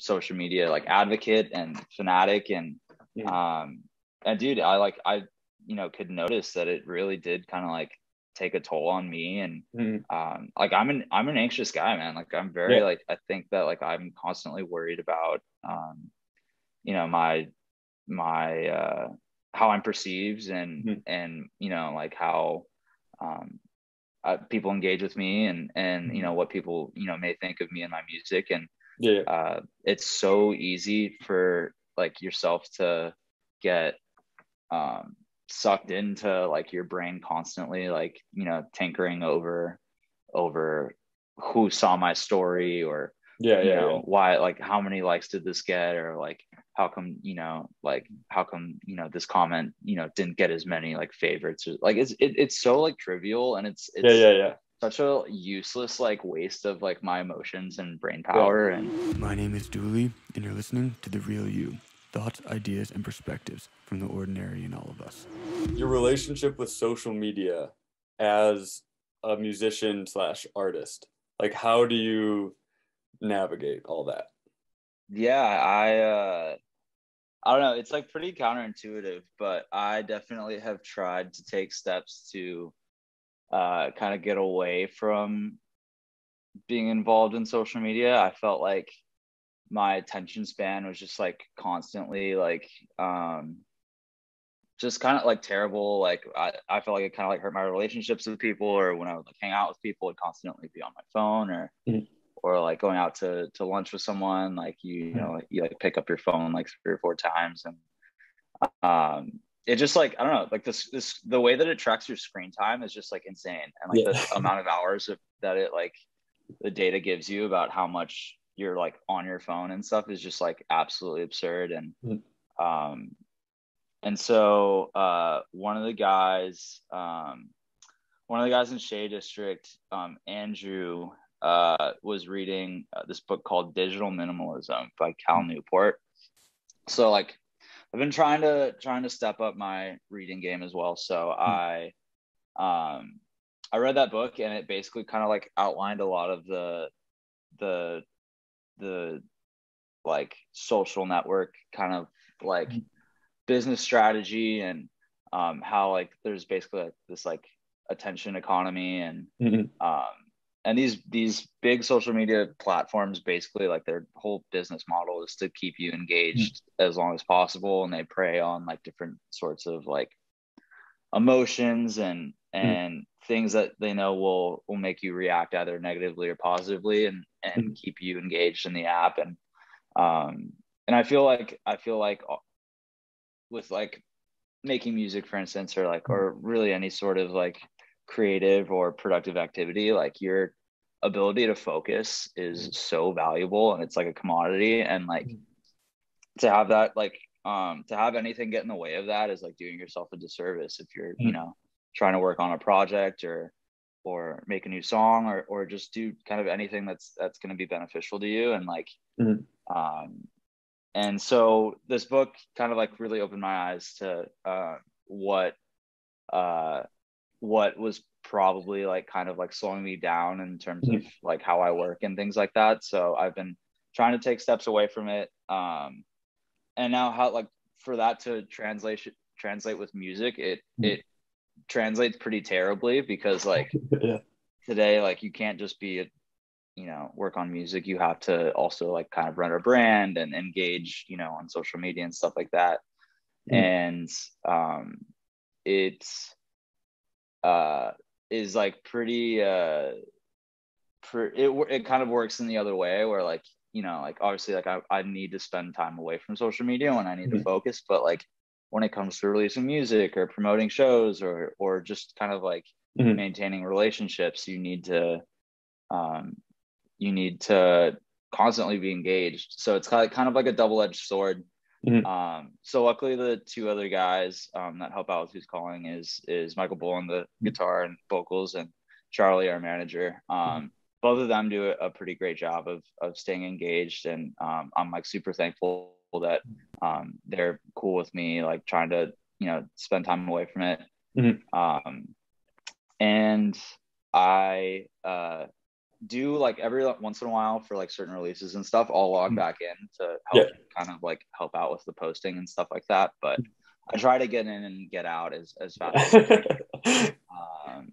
social media like advocate and fanatic and Yeah. um and dude i like i you know could notice that it really did kind of like take a toll on me and Mhm. um like i'm an i'm an anxious guy man like i'm very Yeah. like i think that like i'm constantly worried about um you know my my uh how i'm perceived and Mhm. and you know like how um uh, people engage with me and and you know what people you know may think of me and my music and Yeah. uh it's so easy for like yourself to get um sucked into like your brain constantly like you know tinkering over over who saw my story or Yeah. you Yeah. know yeah. why like how many likes did this get or like how come you know like how come you know this comment you know didn't get as many like favorites or, like it's it, it's so like trivial and it's it's Yeah. Yeah. Yeah. Such a useless like waste of like my emotions and brain power and My name is Dooley, and you're listening to The Real You thoughts, ideas, and perspectives from the ordinary in all of us. Your relationship with social media as a musician slash artist, like how do you navigate all that? yeah i uh i don't know it's like pretty counterintuitive but i definitely have tried to take steps to uh kind of get away from being involved in social media. I felt like my attention span was just like constantly like um just kind of like terrible. Like i, I felt like it kind of like hurt my relationships with people or when i would like hang out with people i'd constantly be on my phone or Mhm. or like going out to to lunch with someone like you, you know like you like pick up your phone like three or four times and um it just like i don't know like this this the way that it tracks your screen time is just like insane and like Yeah. the amount of hours of, that it like the data gives you about how much you're like on your phone and stuff is just like absolutely absurd and Mhm. um and so uh one of the guys um one of the guys in Shea District, um, Andrew, uh, was reading uh, this book called Digital Minimalism by Cal Newport. So like, I've been trying to trying to step up my reading game as well. So I, um, I read that book and it basically kind of like outlined a lot of the, the, the, like social network kind of like business strategy and um, how like there's basically like, this like attention economy and Mhm. um, and these these big social media platforms basically like their whole business model is to keep you engaged as long as possible and they prey on like different sorts of like emotions and and things that they know will will make you react either negatively or positively and and keep you engaged in the app. And um and i feel like i feel like uh, with like making music for instance or like or really any sort of like creative or productive activity like your ability to focus is so valuable and it's like a commodity and like to have that like um to have anything get in the way of that is like doing yourself a disservice if you're you Mhm. know trying to work on a project or or make a new song or or just do kind of anything that's that's going to be beneficial to you and like Mhm. um and so this book kind of like really opened my eyes to uh what uh what was probably like kind of like slowing me down in terms of like how I work and things like that. So I've been trying to take steps away from it. Um, and now how like for that to translate translate with music, it Mhm. it translates pretty terribly because like yeah. today like you can't just be a you know work on music you have to also like kind of run a brand and engage you know on social media and stuff like that Mhm. and um it's uh is like pretty uh for it it kind of works in the other way where like you know like obviously like I, I need to spend time away from social media when I need to Mhm. focus but like when it comes to releasing music or promoting shows or or just kind of like Mhm. maintaining relationships you need to um you need to constantly be engaged so it's kind of, kind of like a double-edged sword Mhm. um so luckily the two other guys um that help out with who's calling is is michael bull on the guitar and vocals and charlie our manager um both of them do a, pretty great job of of staying engaged and um i'm like super thankful that um they're cool with me like trying to you know spend time away from it Mhm. um and i uh do like every once in a while for like certain releases and stuff. I'll log Mm. back in to help Yeah. kind of like help out with the posting and stuff like that. But I try to get in and get out as as fast as I um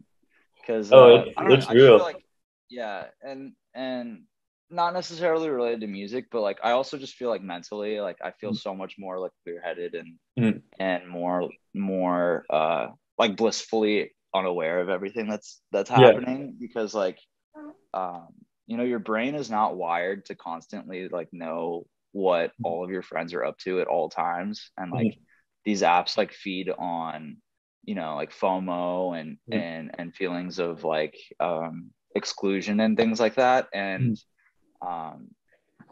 because Oh, uh, it's- I don't know, it's I real. feel like yeah and and not necessarily related to music but like i also just feel like mentally like i feel so much more like clear-headed and Mhm. and more more uh like blissfully unaware of everything that's that's Yeah. happening because like um you know your brain is not wired to constantly like know what Mm-hmm. all of your friends are up to at all times and like these apps like feed on you know like fomo and Mhm. and and feelings of like um exclusion and things like that and um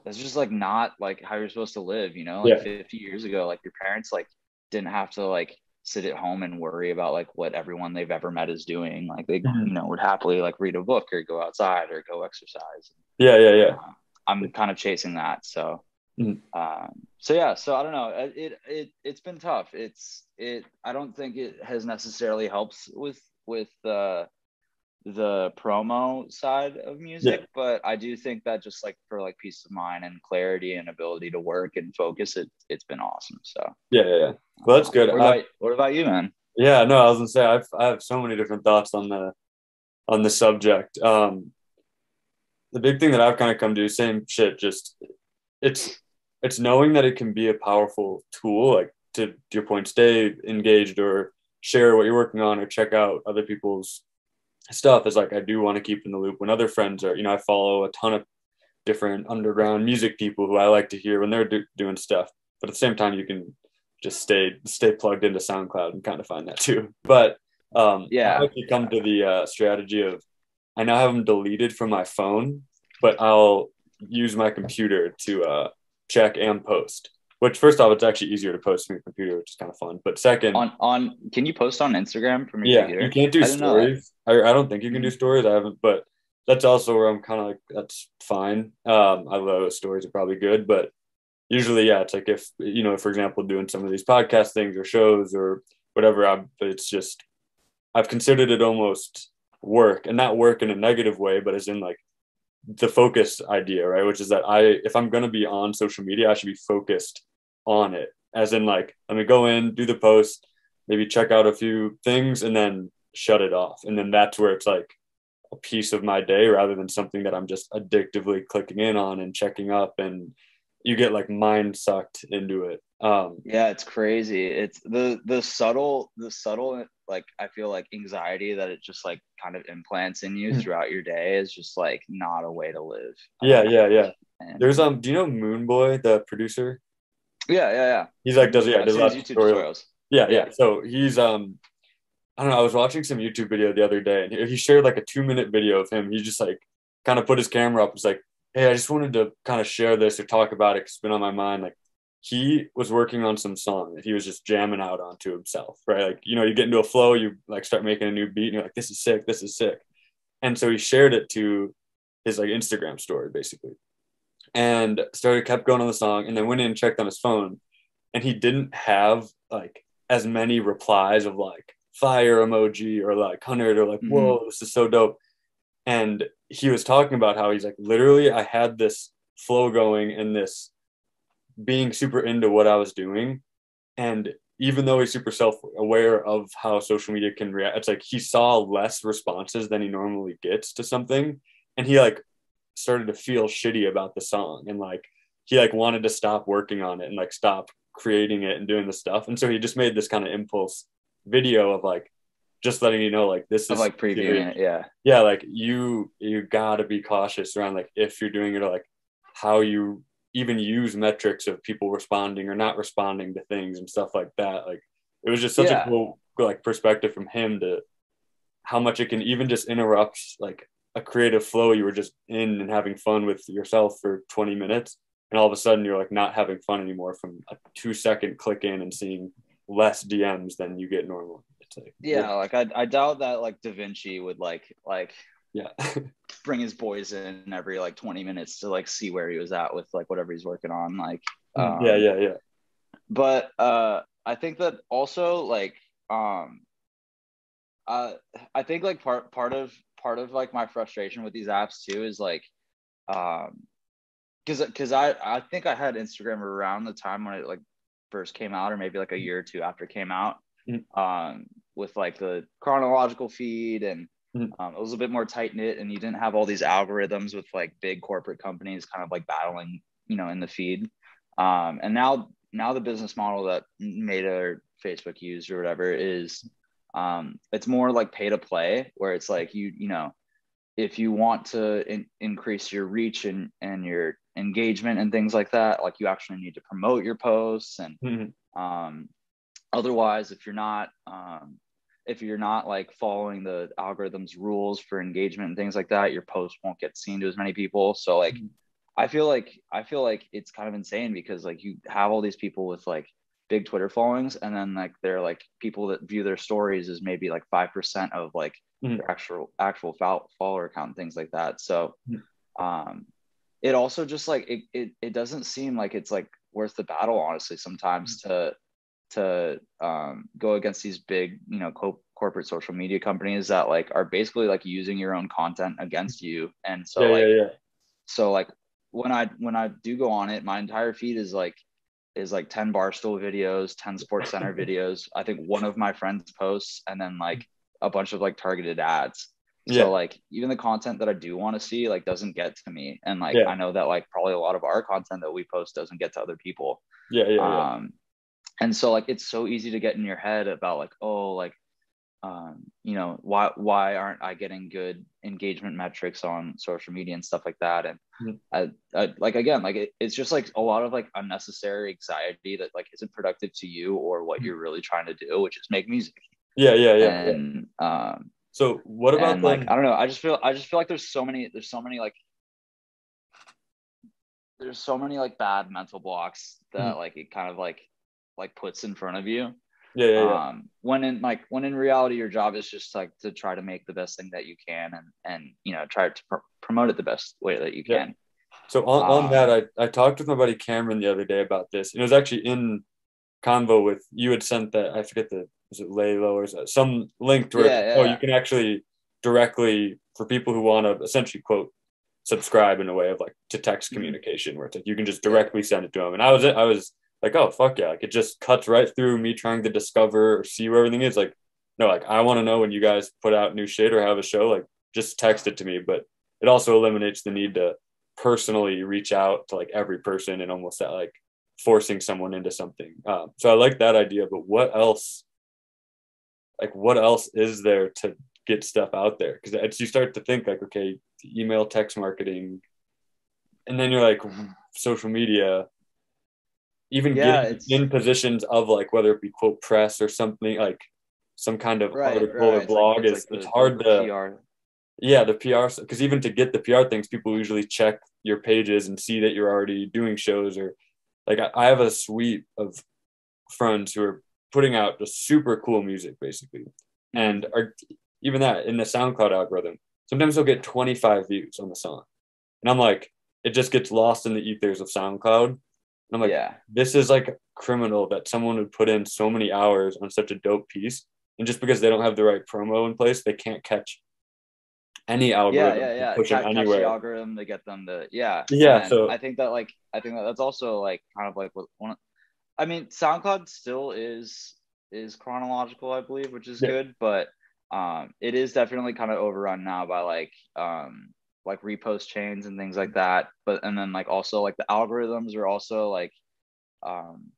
it's just like not like how you're supposed to live you know like Yeah. 50 years ago like your parents like didn't have to like sit at home and worry about like what everyone they've ever met is doing like they Mhm. you know would happily like read a book or go outside or go exercise yeah, yeah, yeah. uh, I'm kind of chasing that. So, Mhm. um, so yeah. So I don't know. It, it it it's been tough. It's it. I don't think it has necessarily helps with with uh, the promo side of music, but I do think that just like for like peace of mind and clarity and ability to work and focus, it it's been awesome. So Yeah, yeah, yeah. Well, that's good. What I- about, what about you, man? Yeah, no, I was gonna say I've I have so many different thoughts on the on the subject. Um the big thing that I've kind of come to same shit, just it's it's knowing that it can be a powerful tool, like to, to your point, stay engaged or share what you're working on or check out other people's stuff is like I do want to keep in the loop when other friends are, you know, I follow a ton of different underground music people who I like to hear when they're do- doing stuff. But at the same time, you can just stay stay plugged into SoundCloud and kind of find that too. But um, Yeah. I actually come to the uh, strategy of I now have them deleted from my phone, but I'll use my computer to uh, check and post. Which first off, it's actually easier to post from your computer, which is kind of fun. But second, On on can you post on Instagram from your yeah, computer? you can't do I didn't know that. stories. I, I don't think you can do stories. I haven't, but that's also where I'm kind of like, that's fine. Um, I love stories are probably good, but usually, yeah, it's like if you know, for example, doing some of these podcast things or shows or whatever, I'm, it's just I've considered it almost work, and not work in a negative way, but as in like the focus idea, right? Which is that I, if I'm gonna be on social media, I should be focused on it, as in like let me go in, do the post, maybe check out a few things, and then shut it off, and then that's where it's like a piece of my day rather than something that I'm just addictively clicking in on and checking up, and you get like mind sucked into it. Um, Yeah, it's crazy. It's the the subtle the subtle like I feel like anxiety that it just like kind of implants in you Mhm. throughout your day is just like not a way to live. yeah, Um, yeah, yeah. and- There's um, do you know Moon Boy, the producer? yeah, yeah, yeah. He's like does yeah, I've does seen lots of YouTube tutorials. Yeah, yeah. Yeah. So he's um I don't know, I was watching some YouTube video the other day and he- shared like a two minute video of him. He just like kind of put his camera up. It's like, hey, I just wanted to kind of share this or talk about it it's been on my mind. Like he was working on some song that he was just jamming out onto himself, right? Like, you know, you get into a flow, you like start making a new beat and you're like, this is sick, this is sick. And so he shared it to his like Instagram story basically. And started kept going on the song and then went in and checked on his phone and he didn't have like as many replies of like fire emoji or like hundred or like Mhm. whoa this is so dope and he was talking about how he's like literally i had this flow going and this being super into what i was doing and even though he's super self-aware of how social media can react it's like he saw less responses than he normally gets to something and he like started to feel shitty about the song and like he like wanted to stop working on it and like stop creating it and doing the stuff and so he just made this kind of impulse video of like just letting you know like this Of is like previewing it. Yeah. yeah like you you got to be cautious around like if you're doing it or like how you even use metrics of people responding or not responding to things and stuff like that like it was just such Yeah. a cool like perspective from him to how much it can even just interrupt like a creative flow you were just in and having fun with yourself for 20 minutes and all of a sudden you're like not having fun anymore from a two second click in and seeing less DMs than you get normally. It's like Yeah, like I, I doubt that like Da Vinci would like like yeah. bring his boys in every like 20 minutes to like see where he was at with like whatever he's working on. Like um, yeah, yeah, yeah. but uh i think that also like um uh i think like part part of part of like my frustration with these apps too is like um because because I I think I had Instagram around the time when it like first came out or maybe like a year or two after it came out Mhm. um with like the chronological feed and Mhm. um, it was a bit more tight knit and you didn't have all these algorithms with like big corporate companies kind of like battling you know in the feed um and now now the business model that Meta or Facebook used or whatever is um it's more like pay to play where it's like you you know if you want to in, increase your reach and and your engagement and things like that like you actually need to promote your posts and Mhm. um otherwise if you're not um if you're not like following the algorithm's rules for engagement and things like that your post won't get seen to as many people so like Mhm. i feel like i feel like it's kind of insane because like you have all these people with like big twitter followings and then like they're like people that view their stories as maybe like 5% of like Mhm. their actual actual follower count and things like that so Mhm. um it also just like it, it it doesn't seem like it's like worth the battle honestly sometimes to to um, go against these big you know co- corporate social media companies that like are basically like using your own content against you and so yeah, like yeah, yeah. so like when i when i do go on it my entire feed is like is like 10 barstool videos 10 SportsCenter videos i think one of my friends posts and then like a bunch of like targeted ads Yeah. so like even the content that i do want to see like doesn't get to me and like Yeah. i know that like probably a lot of our content that we post doesn't get to other people Yeah, yeah, yeah. um and so like it's so easy to get in your head about like oh like um you know why why aren't i getting good engagement metrics on social media and stuff like that and. I, I like again like it, it's just like a lot of like unnecessary anxiety that like isn't productive to you or what Mhm. you're really trying to do which is make music yeah, yeah, yeah, yeah. and um So what about and like i don't know i just feel i just feel like there's so many there's so many like there's so many like bad mental blocks that like it kind of like like puts in front of you yeah, yeah, yeah. um when in like when in reality your job is just like to try to make the best thing that you can and and you know try to pr- promote it the best way that you Yeah. can So on, on Um, that, I, I talked with my buddy Cameron the other day about this. And it was actually in convo with you had sent that I forget the was it Laylo or that some link to where Yeah, oh yeah. you can actually directly for people who want to essentially quote subscribe in a way of like to text Mhm. communication where it's like you can just directly send it to them. And I was I was like oh fuck yeah like it just cuts right through me trying to discover or see where everything is like no like I want to know when you guys put out new shit or have a show like just text it to me but it also eliminates the need to personally reach out to like every person and almost that like forcing someone into something. Um, so I like that idea, but what else? Like, what else is there to get stuff out there? Because as you start to think like, okay, email, text marketing, and then you're like social media. Even Yeah, getting it's- in positions of like whether it be quote press or something like some kind of article or It's like- blog it's is like it's hard the to PR. yeah the pr because even to get the pr things people usually check your pages and see that you're already doing shows or like i, I have a suite of friends who are putting out just super cool music basically. Mm-hmm. And are even that in the soundcloud algorithm sometimes they'll get 25 views on the song. And i'm like it just gets lost in the ethers of soundcloud i'm like yeah. this is like criminal that someone would put in so many hours on such a dope piece. And just because they don't have the right promo in place they can't catch any algorithm yeah to yeah. push Ca- them catch the algorithm to get them to yeah. Yeah, And so- i think that like i think that that's also like kind of like what one of- i mean soundcloud still is is chronological i believe which is Yeah. good but um it is definitely kind of overrun now by like um like repost chains and things like that but and then like also like the algorithms are also like um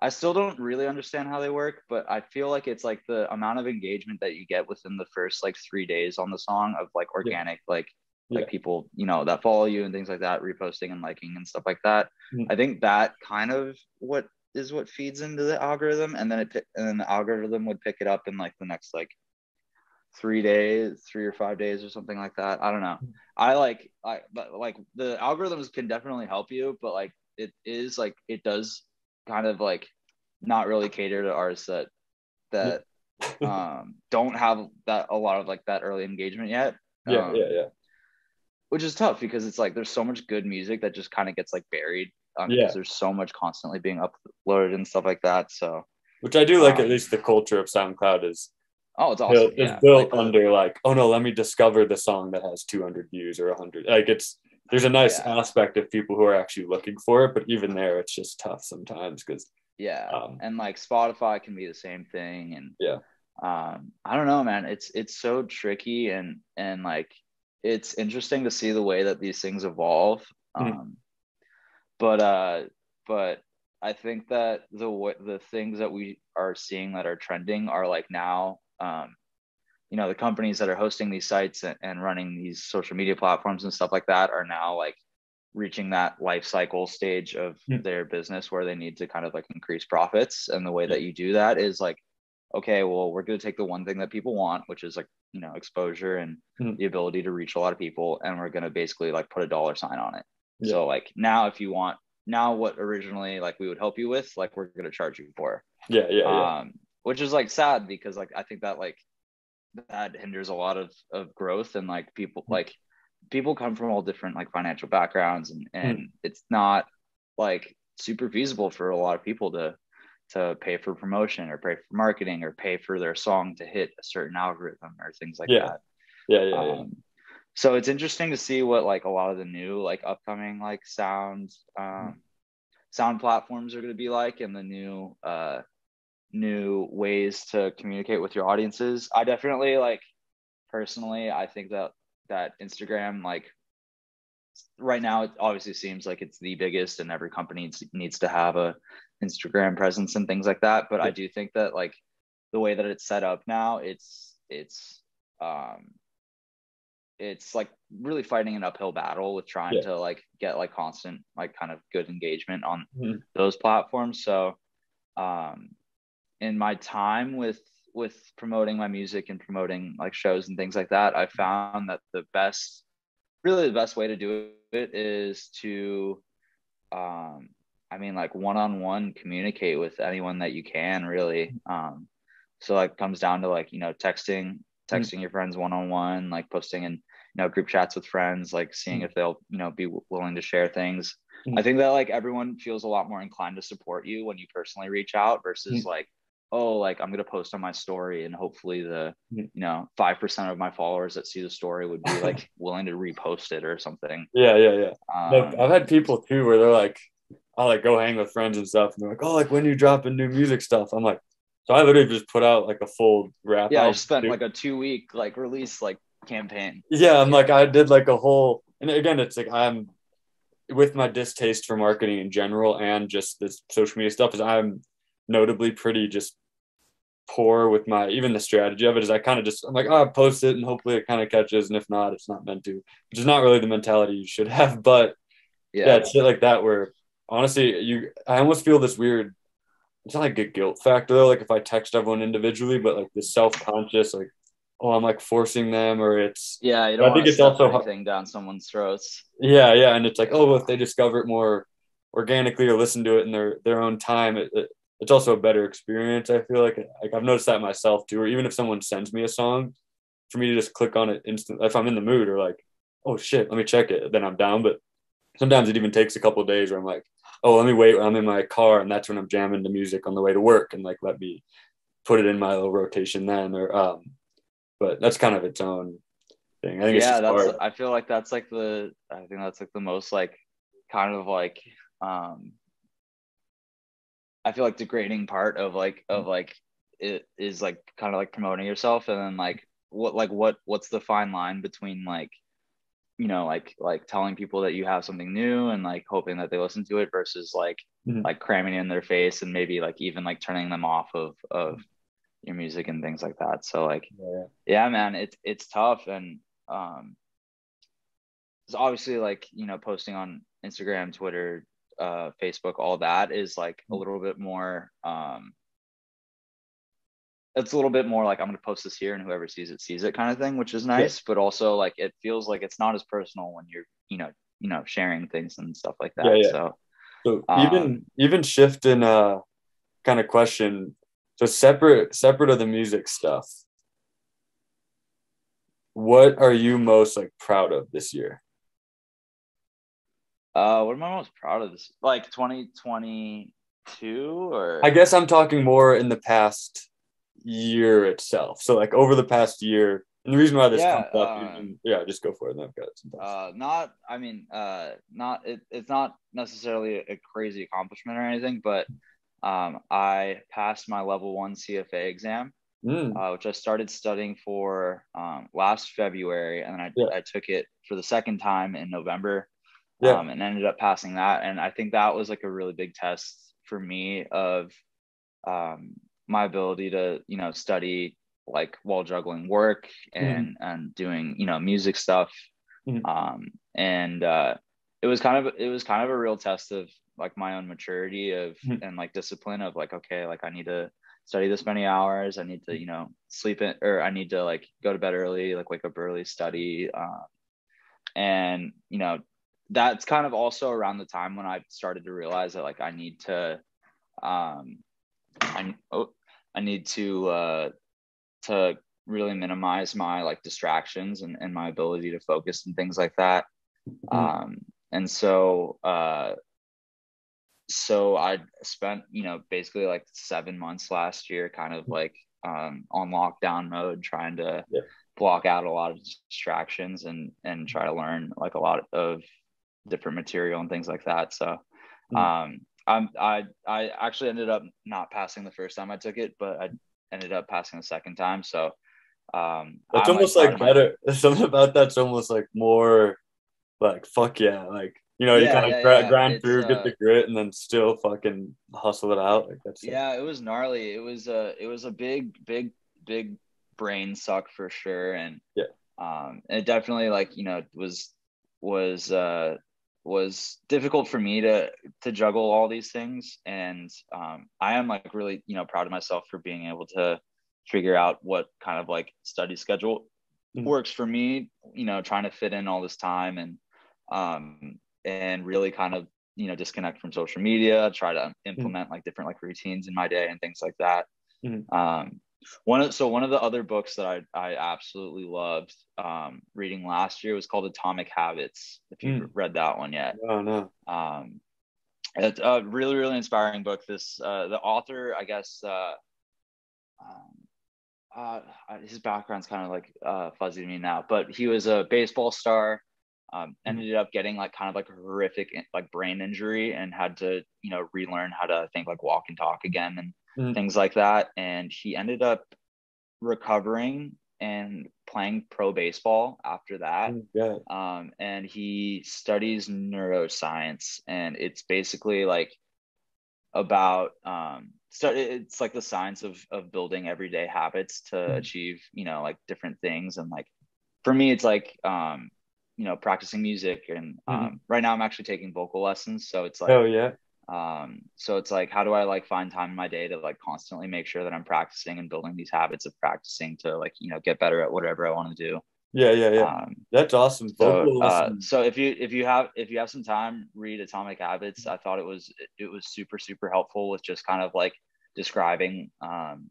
I still don't really understand how they work, but I feel like it's like the amount of engagement that you get within the first like three days on the song of like organic, like like Yeah. people, you know, that follow you and things like that, reposting and liking and stuff like that. Mhm. I think that kind of what is what feeds into the algorithm, and then it pick, and then the algorithm would pick it up in like the next like three days, three or five days or something like that. I don't know. I like I but like the algorithms can definitely help you, but like it is like it does kind of like not really cater to artists that that um don't have that a lot of like that early engagement yet. yeah Um, yeah yeah Which is tough because it's like there's so much good music that just kind of gets like buried. Um, Yeah. because there's so much constantly being uploaded and stuff like that. So which i do like at Um, least the culture of soundcloud is Oh, it's awesome. it's Yeah. built like, uh, under like, oh no, let me discover the song that has 200 views or 100. Like it's there's a nice Yeah. aspect of people who are actually looking for it, but even there, it's just tough sometimes because yeah Um, and like spotify can be the same thing and Yeah. um i don't know man it's it's so tricky and and like it's interesting to see the way that these things evolve Mhm. um but uh but i think that the the things that we are seeing that are trending are like now um you know the companies that are hosting these sites and, and running these social media platforms and stuff like that are now like reaching that life cycle stage of Mm. their business where they need to kind of like increase profits and the way that you do that is like okay well we're going to take the one thing that people want which is like you know exposure and Mm. the ability to reach a lot of people and we're going to basically like put a dollar sign on it Yeah. so like now if you want now what originally like we would help you with like we're going to charge you for yeah, yeah, yeah. um which is like sad because like i think that like that hinders a lot of of growth and like people Mm. like people come from all different like financial backgrounds and Mm. and it's not like super feasible for a lot of people to to pay for promotion or pay for marketing or pay for their song to hit a certain algorithm or things like Yeah. that yeah, yeah, yeah. um, so it's interesting to see what like a lot of the new like upcoming like sound um sound platforms are going to be like and the new uh new ways to communicate with your audiences i definitely like personally i think that that instagram like right now it obviously seems like it's the biggest and every company needs, to have a instagram presence and things like that but i do think that like the way that it's set up now it's it's um it's like really fighting an uphill battle with trying Yeah. to like get like constant like kind of good engagement on Mhm. those platforms so um in my time with with promoting my music and promoting like shows and things like that i found that the best really the best way to do it is to um i mean like one-on-one communicate with anyone that you can really um so like comes down to like you know texting texting your friends one-on-one like posting in you know group chats with friends like seeing Mm. if they'll you know be w- willing to share things Mm. i think that like everyone feels a lot more inclined to support you when you personally reach out versus Mm. like oh like i'm going to post on my story and hopefully the Mm. you know 5% of my followers that see the story would be like willing to repost it or something yeah, yeah, yeah. Um, I've had people too where they're like, I'll like go hang with friends and stuff, and they're like, oh, like when you dropping new music stuff. I'm like, so I literally just put out like a full rap. yeah i spent like a two week like release like campaign yeah, I'm like, I did like a whole, and again, it's like I'm with my distaste for marketing in general and just this social media stuff is I'm notably pretty just poor with my even the strategy of it is I kind of just I'm like oh I post it and hopefully it kind of catches and if not it's not meant to which is not really the mentality you should have but yeah, yeah it's shit like that where honestly you I almost feel this weird it's not like a guilt factor though like if I text everyone individually but like the self-conscious like oh I'm like forcing them or it's yeah you I don't think it's also- anything down someone's throats. Yeah, yeah, and it's like, oh, if they discover it more organically or listen to it in their their own time, it, it, it's also a better experience. I feel like like I've noticed that myself too. Or even if someone sends me a song, for me to just click on it instant if I'm in the mood or like, oh shit, let me check it, then I'm down. But sometimes it even takes a couple of days where I'm like, oh, let me wait. I'm in my car, and that's when I'm jamming the music on the way to work, and like let me put it in my little rotation then. Or um, but that's kind of its own thing. I think yeah that's hard. i feel like that's like the i think that's like the most like kind of like um i feel like degrading part of like of like it is like kind of like promoting yourself and then like what like what what's the fine line between like you know like like telling people that you have something new and like hoping that they listen to it versus like Mhm. like cramming it in their face and maybe like even like turning them off of of your music and things like that so like Yeah. yeah man it's it's tough and um it's obviously like you know posting on instagram twitter uh facebook all that is like a little bit more um it's a little bit more like i'm going to post this here and whoever sees it sees it kind of thing which is nice but also like it feels like it's not as personal when you're you know you know sharing things and stuff like that Yeah, yeah. so So Um, even even shifting uh kind of question. So separate separate of the music stuff. What are you most like proud of this year? Uh what am i most proud of this like 2022 or I guess I'm talking more in the past year itself. So like over the past year, and the reason why this Yeah, comes up, uh, and- yeah, just go for it. I've got some. Uh, not, I mean, uh, not it, it's not necessarily a crazy accomplishment or anything, but um, I passed my level one CFA exam, Mm, uh, which I started studying for um, last February, and then I, Yeah. I took it for the second time in November, Yeah. um, and ended up passing that. And I think that was like a really big test for me of um, my ability to, you know, study like while juggling work and and doing, you know, music stuff. Mhm. Um, and uh, it was kind of it was kind of a real test of like my own maturity of Mhm. and like discipline of like okay, like I need to study this many hours. I need to, you know, sleep in or I need to like go to bed early, like wake up early, study. Uh, and you know, that's kind of also around the time when I started to realize that like I need to um I oh, I need to uh to really minimize my like distractions and, and my ability to focus and things like that. Mhm. Um and so uh so I spent, you know, basically like seven months last year kind of like um on lockdown mode trying to Yeah. block out a lot of distractions and and try to learn like a lot of different material and things like that. So Mhm. um I'm I I actually ended up not passing the first time I took it, but I ended up passing the second time. So um That's I'm, almost proud like of my- better. Something about that's almost like more like fuck yeah, like you know, you Yeah, kind of gra- yeah. grind It's, through, uh, get the grit, and then still fucking hustle it out. Like that's yeah it was gnarly it was a it was a big big big brain suck for sure and Yeah. um it definitely like you know was was uh was difficult for me to to juggle all these things and um i am like really you know proud of myself for being able to figure out what kind of like study schedule Mhm. works for me you know trying to fit in all this time and um and really kind of you know disconnect from social media try to implement like different like routines in my day and things like that Mhm. um one of so one of the other books that i i absolutely loved um reading last year was called atomic habits if you've read that one yet. Oh no. um it's a really really inspiring book. This uh the author i guess uh um, uh his background's kind of like uh fuzzy to me now but he was a baseball star um ended up getting like kind of like a horrific like brain injury and had to you know relearn how to think like walk and talk again and Mhm. things like that and he ended up recovering and playing pro baseball after that Mm, Yeah. um, and he studies neuroscience and it's basically like about um, so it's like the science of of building everyday habits to Mhm. achieve you know like different things and like for me it's like um, you know practicing music and um, right now i'm actually taking vocal lessons so it's like Oh yeah. Um so it's like how do i like find time in my day to like constantly make sure that i'm practicing and building these habits of practicing to like you know get better at whatever i want to do Yeah. Yeah. Yeah. um that's awesome. So uh, so if you if you have if you have some time read atomic habits i thought it was it was super super helpful with just kind of like describing um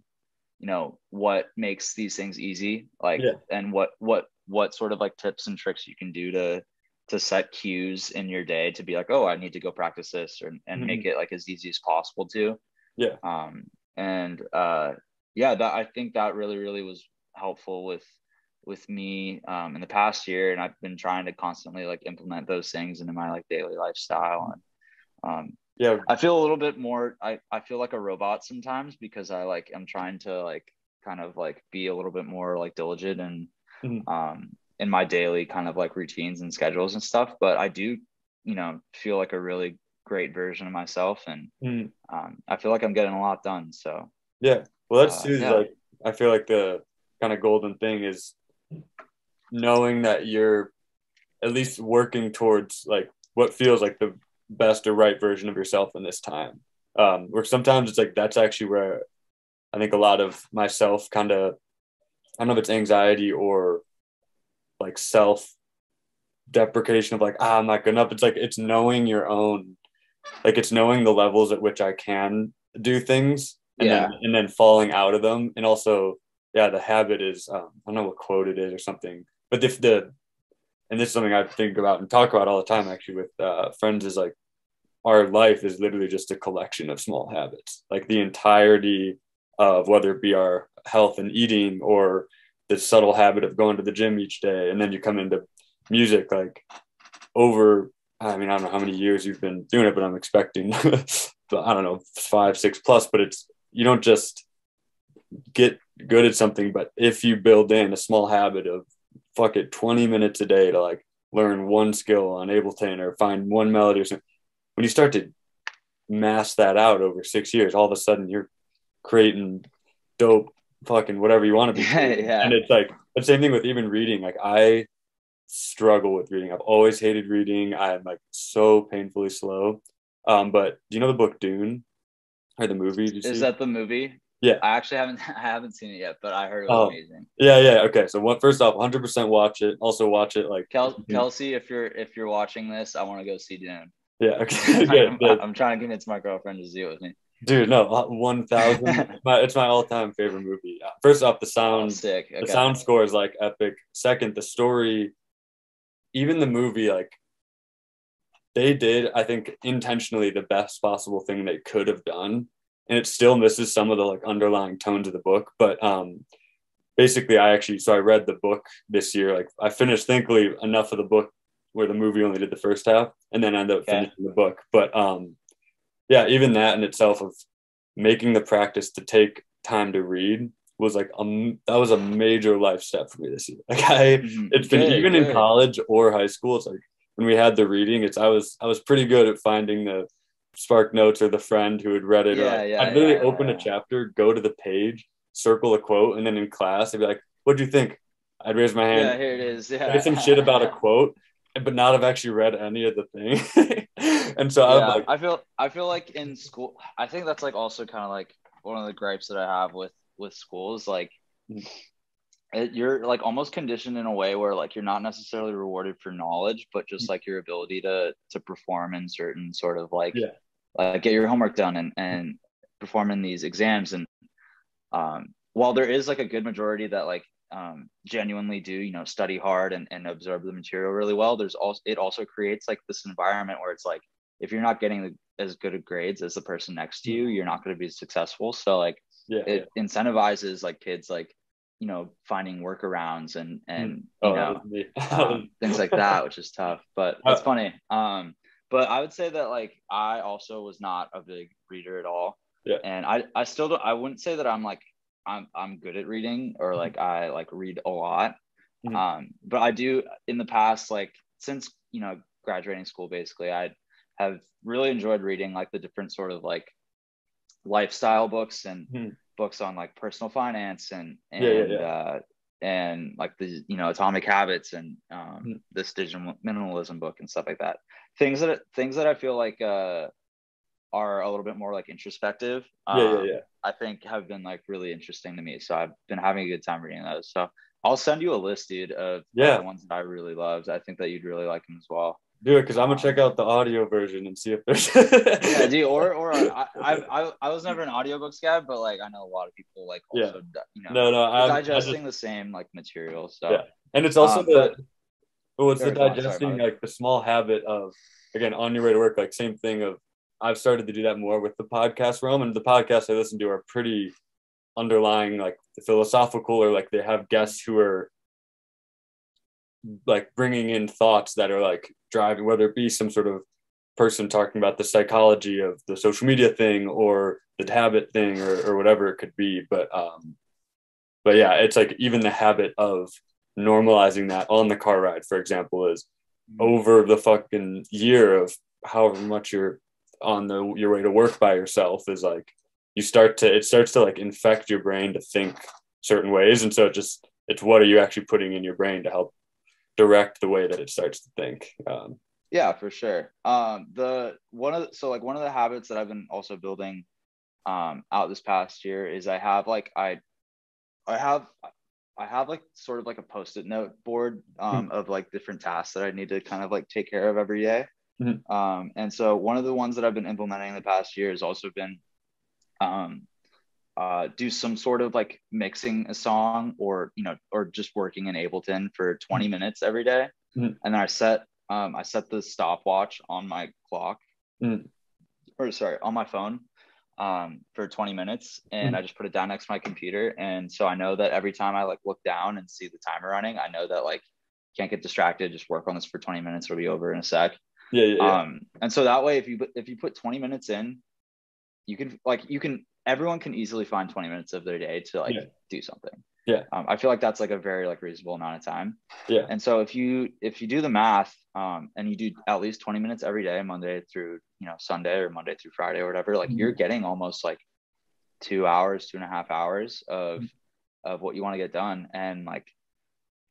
you know what makes these things easy like Yeah. and what what what sort of like tips and tricks you can do to to set cues in your day to be like oh i need to go practice this or, and Mhm. make it like as easy as possible to Yeah. um and uh yeah that i think that really really was helpful with with me um in the past year and i've been trying to constantly like implement those things into my like daily lifestyle and um Yeah. i feel a little bit more i i feel like a robot sometimes because i like i'm trying to like kind of like be a little bit more like diligent and Mhm. um in my daily kind of like routines and schedules and stuff but i do you know feel like a really great version of myself and Mm. um, i feel like i'm getting a lot done so Yeah. Well, that's Uh, too, yeah. like I feel like the kind of golden thing is knowing that you're at least working towards like what feels like the best or right version of yourself in this time. Um, where sometimes it's like that's actually where I think a lot of myself kind of I don't know if it's anxiety or like self deprecation of like ah I'm not good enough. It's like it's knowing your own like it's knowing the levels at which I can do things and Yeah. then and then falling out of them and also yeah the habit is um, i don't know what quote it is or something but if the and this is something i think about and talk about all the time actually with uh, friends is like our life is literally just a collection of small habits like the entirety of whether it be our health and eating or the subtle habit of going to the gym each day and then you come into music like over i mean i don't know how many years you've been doing it but i'm expecting i don't know five six plus but it's you don't just get good at something but if you build in a small habit of fuck it 20 minutes a day to like learn one skill on ableton or find one melody or something when you start to mass that out over six years all of a sudden you're creating dope fucking whatever you want to be yeah. and it's like the same thing with even reading like i struggle with reading i've always hated reading i'm like so painfully slow um but do you know the book dune or the movie Is see? that the movie? Yeah. I actually haven't I haven't seen it yet, but I heard it was Oh. amazing. yeah yeah okay so what first off 100% watch it also watch it like Kel- Kelsey, if you're if you're watching this, I want to go see Dune. yeah okay I'm. I'm trying to convince my girlfriend to see it with me. Dude no uh, 1000 it's my, all-time favorite movie. First off the Oh, sound sick. the sound score is like epic. Second the story even the movie like they did i think intentionally the best possible thing they could have done. And it still misses some of the like underlying tones of the book. But um basically i actually so i read the book this year. Like i finished thankfully enough of the book where the movie only did the first half and then I ended up Okay. finishing the book. But um yeah even that in itself of making the practice to take time to read was like um that was a major life step for me this year like i Mhm. it's been even in college or high school it's like when we had the reading it's i was i was pretty good at finding the spark notes or the friend who had read it Yeah, like, yeah, i'd literally yeah, open a chapter go to the page circle a quote and then in class i'd be like what'd you think i'd raise my hand Yeah, here it is. Yeah. say some shit about a quote but not have actually read any of the thing and so i'm yeah, like I feel I feel like in school I think that's like also kind of like one of the gripes that I have with with schools like Mhm. it, you're like almost conditioned in a way where like you're not necessarily rewarded for knowledge but just like your ability to to perform in certain sort of like Yeah. uh, get your homework done and and perform in these exams and um while there is like a good majority that like um genuinely do you know study hard and, and absorb the material really well. There's also it also creates like this environment where it's like if you're not getting the, as good of grades as the person next to you you're not going to be successful. So like yeah, it incentivizes like kids like you know finding workarounds and and Oh, you know um, things like that which is tough but it's Uh, funny um but i would say that like i also was not a big reader at all. Yeah. and i i still don't i wouldn't say that i'm like i'm i'm good at reading or like i like read a lot Mhm. um but i do in the past like since you know graduating school basically i have really enjoyed reading like the different sort of like lifestyle books and Mhm. books on like personal finance and and Yeah, yeah, yeah. uh and like the you know atomic habits and um Mhm. this digital minimalism book and stuff like that things that things that i feel like uh are a little bit more like introspective yeah yeah um, yeah i think have been like really interesting to me so i've been having a good time reading those so i'll send you a list dude of Yeah. the ones that i really loved i think that you'd really like them as well do it because i'm gonna check out the audio version and see if there's yeah, dude, or or I, I I was never an audiobooks guy, but like I know a lot of people like Yeah. also you know no no I'm, I just- digesting the same like material. So Yeah. and it's also Um, the oh it's the on, sorry, digesting like the small habit of again on your way to work like same thing of i've started to do that more with the podcast realm and the podcasts i listen to are pretty underlying like philosophical or like they have guests who are like bringing in thoughts that are like driving whether it be some sort of person talking about the psychology of the social media thing or the habit thing or, or whatever it could be but um but yeah it's like even the habit of normalizing that on the car ride for example is over the fucking year of however much you're on the your way to work by yourself is like you start to it starts to like infect your brain to think certain ways and so it just it's what are you actually putting in your brain to help direct the way that it starts to think um yeah, for sure. Um, the one of the, so like one of the habits that I've been also building um out this past year is I have like I I have I have like sort of like a post-it note board um of like different tasks that I need to kind of like take care of every day. Mhm. Um, and so one of the ones that I've been implementing in the past year has also been um uh do some sort of like mixing a song or you know or just working in Ableton for 20 minutes every day. Mhm. And then I set um I set the stopwatch on my clock Mhm. or sorry on my phone um, for 20 minutes and Mhm. I just put it down next to my computer. And so I know that every time I like look down and see the timer running, I know that like can't get distracted, just work on this for 20 minutes, it'll be over in a sec. Yeah, yeah, yeah. Um, and so that way, if you if you put 20 minutes in, you can like you can everyone can easily find 20 minutes of their day to like Yeah. do something. Yeah. Um, I feel like that's like a very like reasonable amount of time. Yeah. And so if you if you do the math, um, and you do at least 20 minutes every day, Monday through you know Sunday or Monday through Friday or whatever, like Mhm. you're getting almost like two hours, two and a half hours of Mhm. of what you want to get done. And like,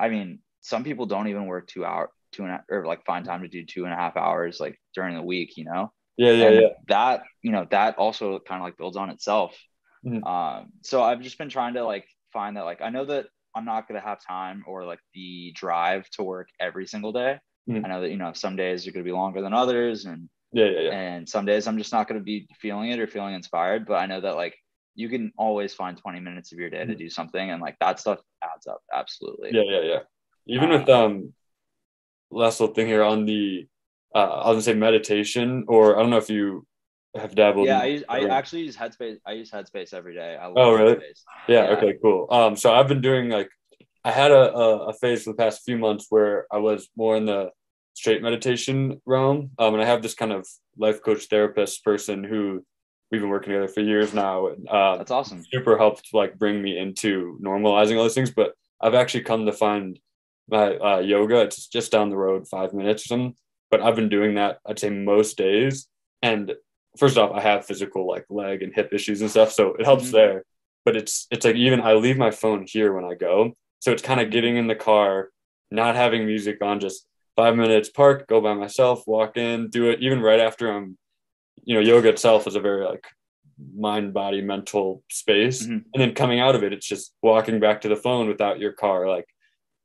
I mean, some people don't even work two hour two and a, or like find time to do two and a half hours like during the week, you know? yeah, yeah, and yeah. that you know that also kind of like builds on itself Mhm. um so i've just been trying to like find that like i know that i'm not going to have time or like the drive to work every single day Mhm. i know that you know some days are going to be longer than others and Yeah, yeah, yeah. and some days i'm just not going to be feeling it or feeling inspired but i know that like you can always find 20 minutes of your day to Mhm. do something and like that stuff adds up absolutely Yeah, yeah, yeah. Even with Uh, um last little thing here on the uh I was gonna say meditation or I don't know if you have dabbled yeah i use i actually use headspace i use headspace every day Oh, really? Yeah, yeah. okay, cool. Um so I've been doing like I had a, a a phase for the past few months where I was more in the straight meditation realm. Um and I have this kind of life coach therapist person who we've been working together for years now. and, Um that's awesome super helped like bring me into normalizing all those things. But I've actually come to find my uh, yoga. It's just down the road, five minutes or something. But I've been doing that. I'd say most days. And first off, I have physical like leg and hip issues and stuff, so it helps Mhm. there. But it's it's like even I leave my phone here when I go, so it's kind of getting in the car, not having music on, just five minutes, park, go by myself, walk in, do it. Even right after I'm, you know, yoga itself is a very like mind body mental space Mhm. and then coming out of it it's just walking back to the phone without your car like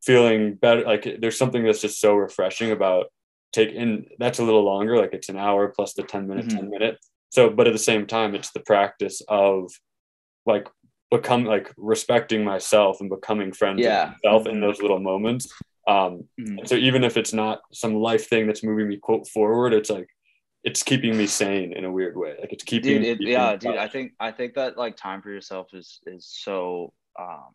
feeling better like there's something that's just so refreshing about take in that's a little longer like it's an hour plus the 10 minute Mhm. 10 minute so but at the same time it's the practice of like become like respecting myself and becoming friends Yeah. with myself in Mhm. those little moments um Mhm. so even if it's not some life thing that's moving me quote forward it's like it's keeping me sane in a weird way like it's keeping dude it, me yeah in dude i think i think that like time for yourself is is so um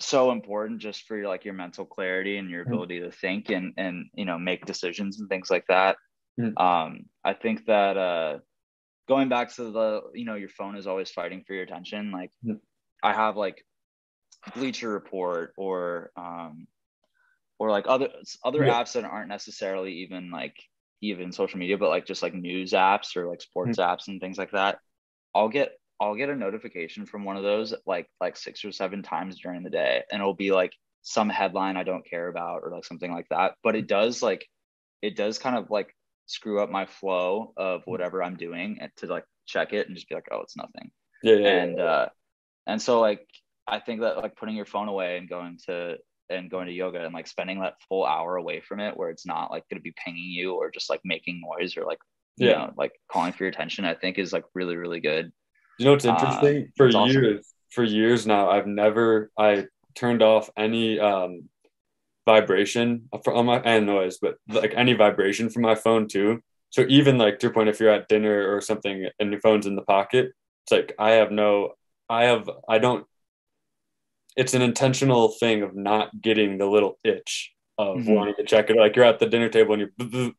so important just for your like your mental clarity and your Mhm. ability to think and and you know make decisions and things like that Mhm. um i think that uh going back to the you know your phone is always fighting for your attention like Mhm. i have like bleacher report or um or like other other Yeah. apps that aren't necessarily even like even social media but like just like news apps or like sports Mm-hmm. apps and things like that i'll get i'll get a notification from one of those like like six or seven times during the day and it'll be like some headline i don't care about or like something like that but it does like it does kind of like screw up my flow of Mm-hmm. whatever i'm doing and to like check it and just be like oh it's nothing yeah, yeah, and uh and so like i think that like putting your phone away and going to and going to yoga and like spending that full hour away from it where it's not like going to be pinging you or just like making noise or like you Yeah. know like calling for your attention i think is like really really good You know what's Uh, interesting? for it's awesome. years, for years now, I've never I turned off any um vibration on my and noise, but like any vibration from my phone too. So even like to your point, if you're at dinner or something and your phone's in the pocket, it's like I have no, I have, I don't. It's an intentional thing of not getting the little itch of Mhm. wanting to check it. Like you're at the dinner table and you're,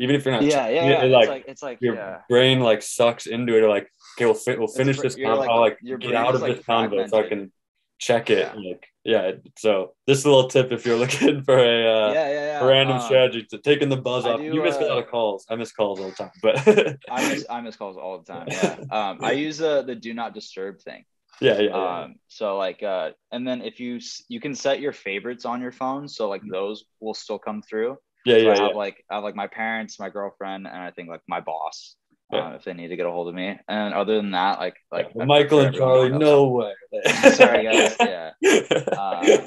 even if you're not, yeah yeah, it, yeah. it, it's like like it's like your yeah brain like sucks into it or like okay we'll fi- we'll finish this con- like- I'll like get out of like, this convo so I can check it. Yeah. like yeah so this little tip if you're looking for a uh, yeah yeah yeah. random Um, strategy to taking the buzz I off. do, you miss a lot uh, of calls. I miss calls all the time but i miss i miss calls all the time yeah. Um i use the the do not disturb thing. Yeah yeah, yeah. um so like uh and then if you you can set your favorites on your phone so like those will still come through. Yeah so yeah i have yeah like i have like my parents my girlfriend and i think like my boss Yeah. um, if they need to get a hold of me. And other than that like like Yeah, Michael and Charlie no way. Sorry, guys. Yeah. uh,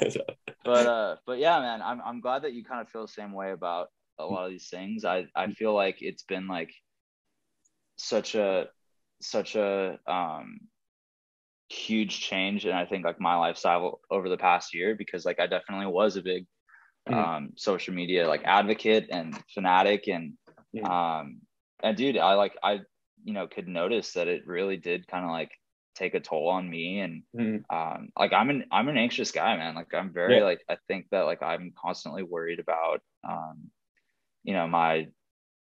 but uh but yeah man i'm i'm glad that you kind of feel the same way about a lot of these things. I i feel like it's been like such a such a um huge change and i think like my lifestyle over the past year because like i definitely was a big um social media like advocate and fanatic and um and dude i like i you know could notice that it really did kind of like take a toll on me and Mhm. um like i'm an i'm an anxious guy man like i'm very Yeah. like i think that like i'm constantly worried about um you know my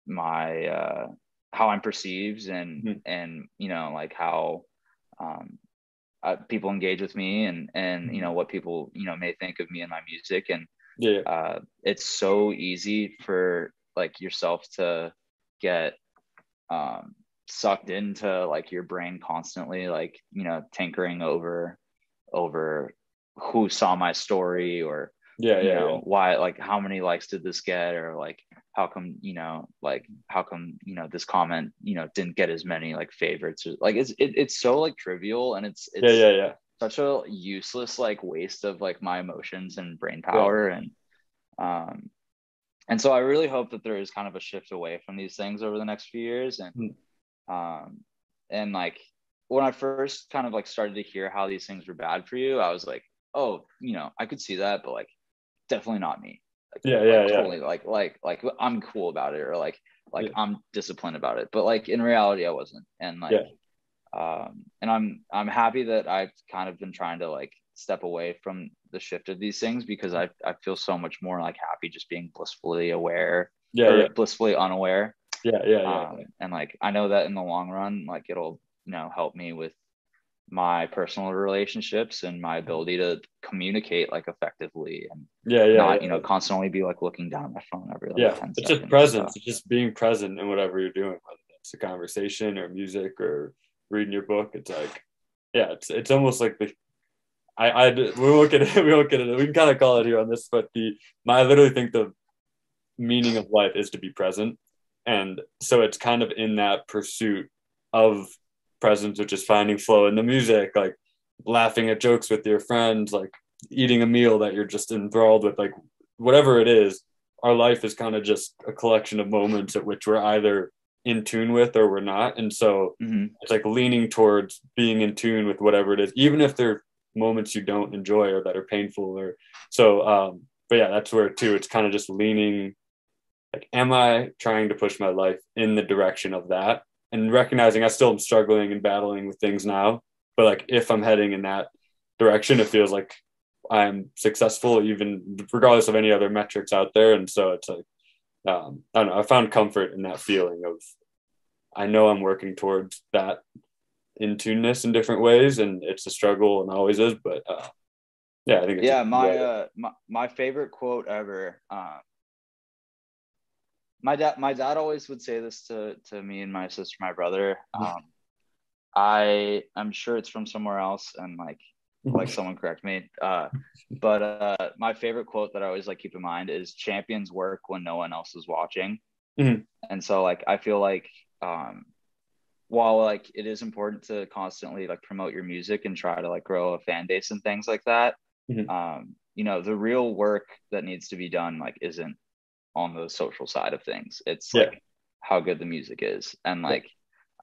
my uh how i'm perceived and Mhm. and you know like how um uh, people engage with me and and you know what people you know may think of me and my music and Yeah. uh it's so easy for like yourself to get um sucked into like your brain constantly like you know tinkering over over who saw my story or Yeah. you Yeah. know yeah. why like how many likes did this get or like how come you know like how come you know this comment you know didn't get as many like favorites or, like it's it, it's so like trivial and it's it's Yeah. Yeah. Yeah. such a useless like waste of like my emotions and brain power and um and so i really hope that there is kind of a shift away from these things over the next few years and Hmm. um and like when i first kind of like started to hear how these things were bad for you i was like oh you know i could see that but like definitely not me like, Yeah, like, yeah, yeah. totally like like like i'm cool about it or like like Yeah. i'm disciplined about it but like in reality i wasn't and like Yeah. um and i'm i'm happy that i've kind of been trying to like step away from the shift of these things because i i feel so much more like happy just being blissfully aware Yeah. or Yeah. blissfully unaware Yeah. Yeah. Yeah. um, and like i know that in the long run like it'll you know help me with my personal relationships and my ability to communicate like effectively and Yeah. Yeah. not yeah. you know constantly be like looking down at my phone every like, yeah 10 it's seconds just presence so. it's just being present in whatever you're doing whether it's a conversation or music or reading your book it's like yeah it's it's almost like the i i we won't get it we won't get it we can kind of call it here on this but the my i literally think the meaning of life is to be present and so it's kind of in that pursuit of presence which is finding flow in the music like laughing at jokes with your friends like eating a meal that you're just enthralled with like whatever it is our life is kind of just a collection of moments at which we're either in tune with or we're not and so Mhm. it's like leaning towards being in tune with whatever it is even if they're moments you don't enjoy or that are painful or so um but yeah that's where too it's kind of just leaning like am i trying to push my life in the direction of that? And recognizing i still am struggling and battling with things now but like if i'm heading in that direction it feels like i'm successful even regardless of any other metrics out there. And so it's like um, i don't know i found comfort in that feeling of i know i'm working towards that in tuneness in different ways and it's a struggle and always is but uh, yeah i think it's yeah a- my uh my, my favorite quote ever um my dad my dad always would say this to to me and my sister my brother Mhm. um i i'm sure it's from somewhere else and like like someone correct me uh but uh my favorite quote that i always like keep in mind is champions work when no one else is watching Mhm. and so like i feel like um while like it is important to constantly like promote your music and try to like grow a fan base and things like that Mhm. um you know the real work that needs to be done like isn't on the social side of things. It's Yeah. like how good the music is. And like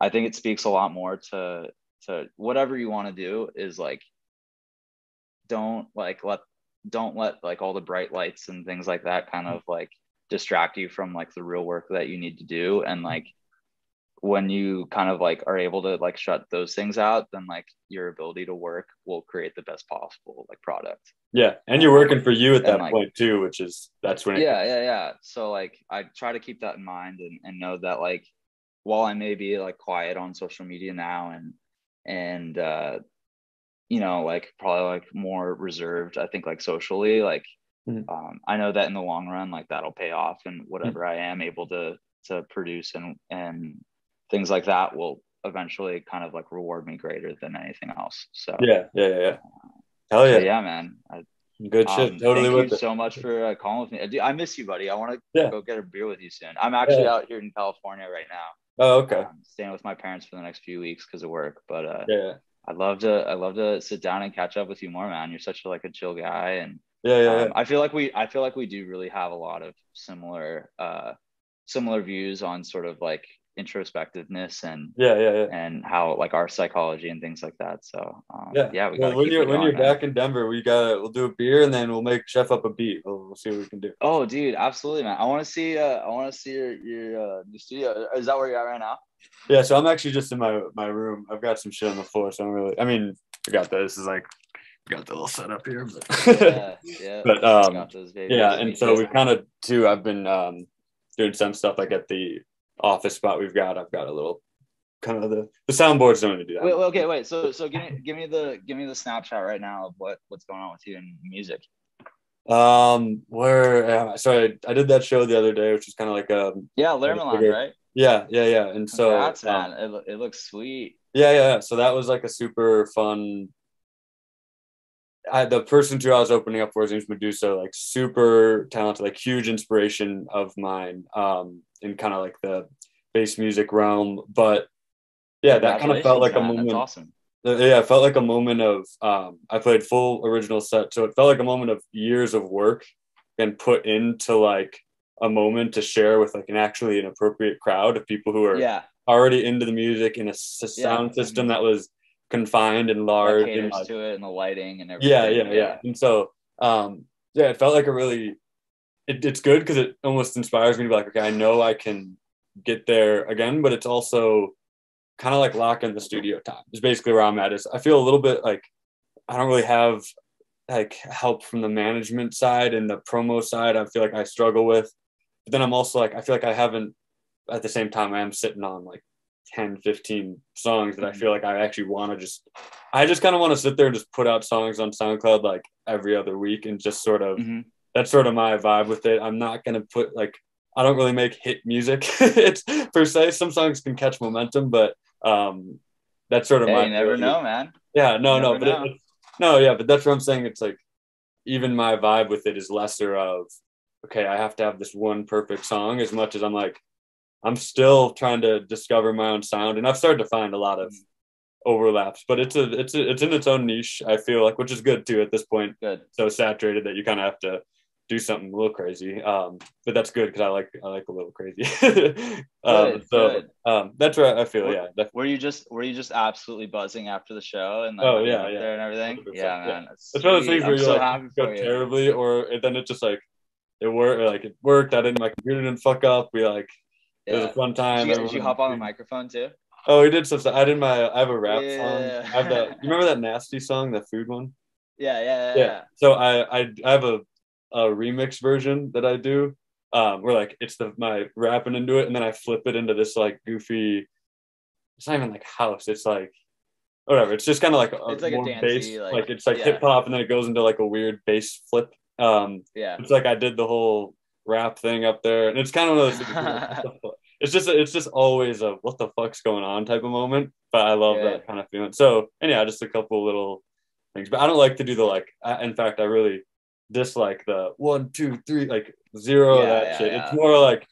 i think it speaks a lot more to to whatever you want to do is like don't like let don't let like all the bright lights and things like that kind of like distract you from like the real work that you need to do and like when you kind of like are able to like shut those things out then like your ability to work will create the best possible like product. Yeah and you're working for you at that like- point too which is that's when it yeah yeah yeah. So like i try to keep that in mind and, and know that like while i may be like quiet on social media now and and uh you know like probably like more reserved i think like socially like Mhm. um i know that in the long run like that'll pay off and whatever i am able to to produce and and things like that will eventually kind of like reward me greater than anything else so yeah yeah yeah, yeah. hell so yeah, yeah man I, good shit um, totally thank with you it so much for uh, calling with me. I, I miss you, buddy. I want to Yeah. go get a beer with you soon. I'm actually Yeah. out here in California right now. oh okay Um, staying with my parents for the next few weeks because of work. But uh, yeah I'd love to. I'd love to sit down and catch up with you more, man. You're such a, like a chill guy, and yeah yeah, yeah. um, I feel like we. I feel like we do really have a lot of similar, uh, similar views on sort of like introspectiveness and yeah yeah yeah and how like our psychology and things like that. So um, yeah yeah, we well, when you're when you're man. back in denver we got we'll do a beer and then we'll make chef up a beat we'll, we'll see what we can do Oh, dude, absolutely, man. I want to see. Uh, I want to see your your uh, studio. Is that where you're at right now? Yeah, so I'm actually just in my my room. I've got some shit on the floor, so I'm really. I mean, I got this. Is like, got the little setup here, but yeah, yeah. but um, yeah, and so we kind of too. I've been um doing some stuff like at the office spot we've got. I've got a little kind of the the soundboards don't really do that. Wait, wait, okay, wait. So, so give me, give me the, give me the snapshot right now of what, what's going on with you in music. Um, where uh, so I, I did that show the other day, which is kind of like a Yeah, figured- right? yeah, yeah, yeah. And so Congrats, um, man. It, it looks sweet. Yeah, yeah. yeah. So that was like a super fun. I, the person who I was opening up for his name's Medusa, like super talented, like huge inspiration of mine, um, in kind of like the bass music realm. But yeah, that kind of felt like a moment. That's awesome. Uh, yeah it felt like a moment of um i played full original set so it felt like a moment of years of work and put into like a moment to share with like an actually an appropriate crowd of people who are Yeah, already into the music in a s- Yeah. sound system that was confined and large and like, to it and the lighting and everything. yeah yeah yeah and so um yeah it felt like a really it, it's good because it almost inspires me to be like okay i know i can get there again but it's also kind of like locking the studio time is basically where i'm at is i feel a little bit like i don't really have like help from the management side and the promo side i feel like i struggle with but then i'm also like i feel like i haven't at the same time i am sitting on like 10 15 songs that i feel like i actually want to just i just kind of want to sit there and just put out songs on soundcloud like every other week and just sort of Mhm. That's sort of my vibe with it. I'm not going to put like i don't really make hit music. It's per se some songs can catch momentum but um that's sort of Hey, my you never know, man. yeah no no but it, no yeah but that's what i'm saying. It's like even my vibe with it is lesser of okay i have to have this one perfect song as much as i'm like i'm still trying to discover my own sound and i've started to find a lot of overlaps but it's a it's a, it's in its own niche i feel like which is good too at this point. Good. so saturated that you kind of have to do something a little crazy um but that's good because i like i like a little crazy um Good, so good. um that's where i feel What- yeah def- Were you just were you just absolutely buzzing after the show and like Oh, yeah, yeah. there and everything? 100%, Yeah, yeah. man. It's one of those things where you're so like happy go you. terribly or then it just like it worked like it worked i didn't my computer didn't fuck up we like it was a fun Did time you, did you hop on the microphone too? oh we did some stuff i did my i have a rap song i have the you remember that nasty song that food one Yeah, yeah, yeah. yeah. yeah. So I, I I have a a remix version that I do, um, where like it's the my rapping into it, and then I flip it into this like goofy. It's not even like house. It's like whatever. It's just kind of like a, It's like a dancey, bass. like- Like, it's like yeah. hip hop, and then it goes into like a weird bass flip. Um, Yeah. it's like I did the whole rap thing up there, and it's kind of one of those. Things where, like, what the fuck? It's just it's just always a what the fuck's going on type of moment, but I love Good. that kind of feeling. So and yeah, just a couple little things, but I don't like to do the like. I, in fact, I really dislike the one, two, three, like zero Yeah, that yeah, shit. yeah. It's more like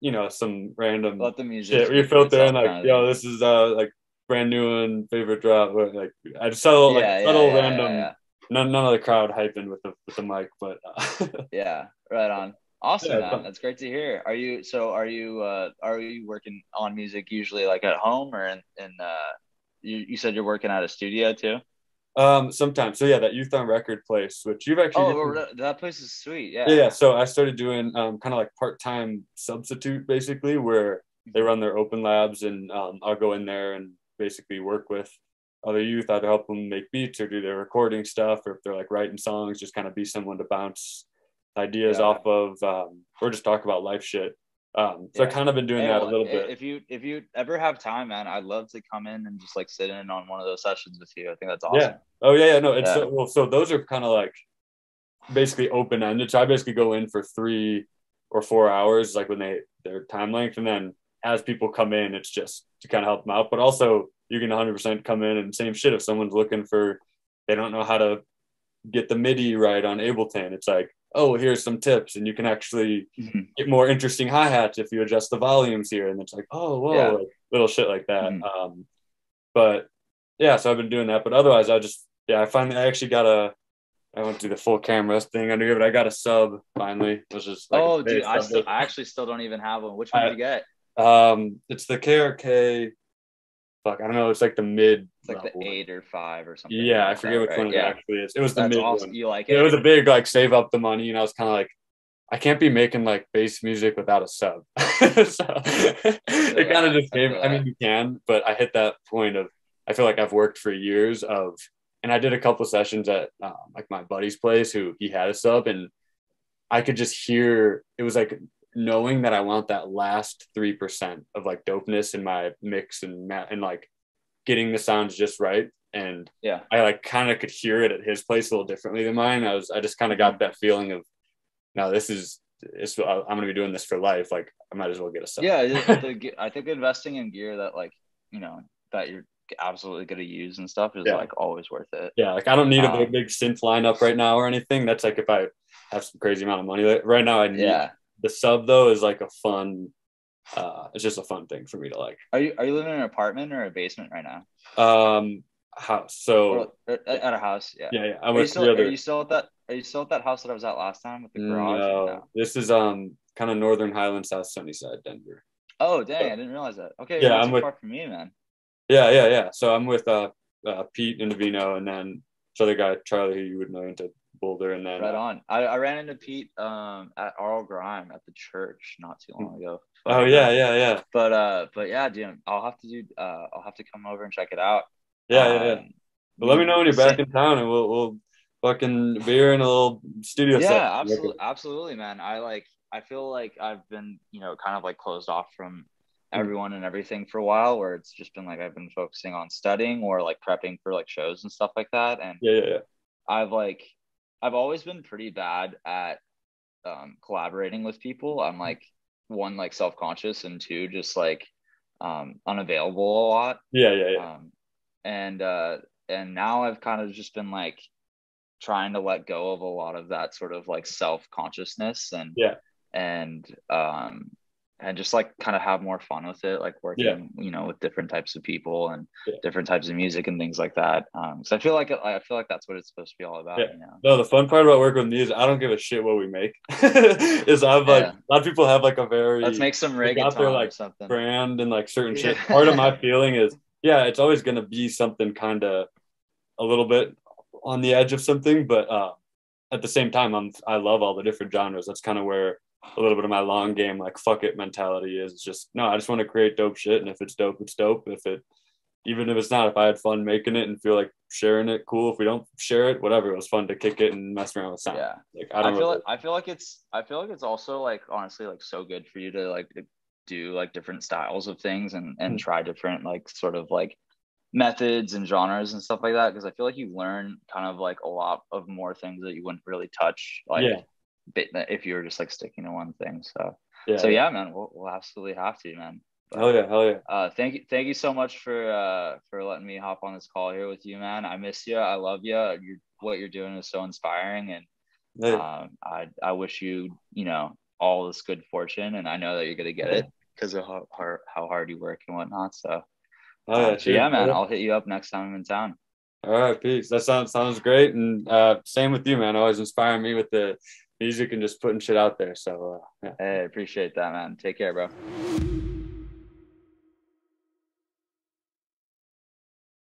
you know some random Let the music. shit where you filter in like, yo, this is uh like brand new and favorite drop. Or, like I just subtle like subtle random. None, none of the crowd hyping with the with the mic, but uh, Yeah, right on. Awesome, Yeah, man. That's great to hear. Are you so? Are you? uh Are you working on music usually like at home or in? in uh You you said you're working at a studio too. Um sometimes. So yeah, that youth on record place, which you've actually Oh, that- that place is sweet. Yeah. yeah, yeah. So I started doing um, kind of like part time substitute, basically, where they run their open labs, and um, I'll go in there and basically work with other youth, either help them make beats or do their recording stuff, or if they're like writing songs, just kind of be someone to bounce ideas Yeah. off of, um, or just talk about life shit. Um, so Yeah. I kind of been doing Hey, that a little bit. If you if you ever have time, man, I'd love to come in and just like sit in on one of those sessions with you. I think that's awesome. Yeah. Oh yeah, yeah. No, it's Yeah. So, well. So those are kind of like basically open ended. So I basically go in for three or four hours, like when they their time length, and then as people come in, it's just to kind of help them out. But also, you can 100 percent come in and same shit. If someone's looking for, they don't know how to get the MIDI right on Ableton, it's like, oh, here's some tips, and you can actually Mhm. get more interesting hi hats if you adjust the volumes here, and it's like, oh, whoa, Yeah. like, little shit like that. Mhm. Um, but yeah, so I've been doing that. But otherwise, I just yeah, I finally I actually got a. I went through the full camera thing under here, but I got a sub finally, which is like oh, dude, I still I actually still don't even have one. Which one I- did you get? um, it's the KRK. Fuck, I don't know. It's like the mid. It's like the level. eight or five or something. Yeah, I forget that, which right? one it Yeah, actually is. It was the that's mid awesome. one. You like it? it was a big like save up the money, and I was kind of like, I can't be making like bass music without a sub. so it kind of just came. I mean, you can, but I hit that point of I feel like I've worked for years of, and I did a couple sessions at uh, like my buddy's place who he had a sub, and I could just hear it was like knowing that I want that last three percent of like dopeness in my mix and and like getting the sounds just right. And yeah, I like kind of could hear it at his place a little differently than mine. I was I just kind of got that feeling of now this is it's I'm gonna be doing this for life. Like I might as well get a sub. Yeah, the, I think investing in gear that like you know that you're absolutely gonna use and stuff is yeah. like always worth it. Yeah, like I don't need um, a big, big synth lineup right now or anything. That's like if I have some crazy amount of money. Right now, I need yeah. The sub though is like a fun. Uh, it's just a fun thing for me to like. Are you are you living in an apartment or a basement right now? Um, house. So or, at a house, yeah. Yeah, yeah. I went are you, still, other... are you still at that? Are you still at that house that I was at last time with the garage? No, no? this is um kind of northern Highland, South Sunnyside, Denver. Oh dang! I didn't realize that. Okay, yeah, I'm with, far from me, man. Yeah, yeah, yeah. So I'm with uh, uh Pete and Vino, and then this other guy Charlie, who you would know into Boulder, and then right on. I, I ran into Pete um at Arl Grime at the church not too long ago. But, oh yeah, yeah, yeah. But uh, but yeah, dude, I'll have to do. Uh, I'll have to come over and check it out. Yeah, um, yeah, yeah. But let me know when you're back in town, and we'll we'll fucking beer in a little studio. Yeah, set. absolutely, absolutely, man. I like. I feel like I've been, you know, kind of like closed off from mm-hmm. everyone and everything for a while where it's just been like I've been focusing on studying or like prepping for like shows and stuff like that. And yeah, yeah, yeah. I've like I've always been pretty bad at um, collaborating with people. I'm like one like self conscious and two just like um, unavailable a lot. Yeah, yeah, yeah. Um, and uh, and now I've kind of just been like trying to let go of a lot of that sort of like self consciousness and yeah and um and just like kind of have more fun with it, like working, yeah. you know, with different types of people and yeah. different types of music and things like that. Um, so I feel like I feel like that's what it's supposed to be all about. Yeah. You know? No, the fun part about working with me is I don't give a shit what we make. is I've like a lot of people have like a very let's make some reggaeton their, like, or something brand and like certain shit. Part of my feeling is yeah, it's always gonna be something kind of a little bit on the edge of something, but uh, at the same time, I'm I love all the different genres. That's kind of where a little bit of my long game like fuck it mentality is just no i just want to create dope shit and if it's dope it's dope. If it even if it's not if i had fun making it and feel like sharing it cool. If we don't share it whatever. It was fun to kick it and mess around with sound. Yeah like i, I feel like i feel like it's i feel like it's also like honestly like so good for you to like do like different styles of things and and mm-hmm. try different like sort of like methods and genres and stuff like that because i feel like you learn kind of like a lot of more things that you wouldn't really touch like yeah if you were just like sticking to one thing. So yeah, so yeah, man, we'll, we'll absolutely have to, man. But, hell yeah, hell yeah. Uh, thank you, thank you so much for uh for letting me hop on this call here with you, man. I miss you. I love you. You what you're doing is so inspiring, and hey. um, I I wish you you know all this good fortune, and I know that you're gonna get it because of how hard how hard you work and whatnot. So. Oh, yeah, uh, so yeah, man. I'll hit you up next time I'm in town. All right, peace. That sounds sounds great, and uh, same with you, man. Always inspiring me with the music and just putting shit out there. So, uh, yeah. Hey, appreciate that, man. Take care, bro.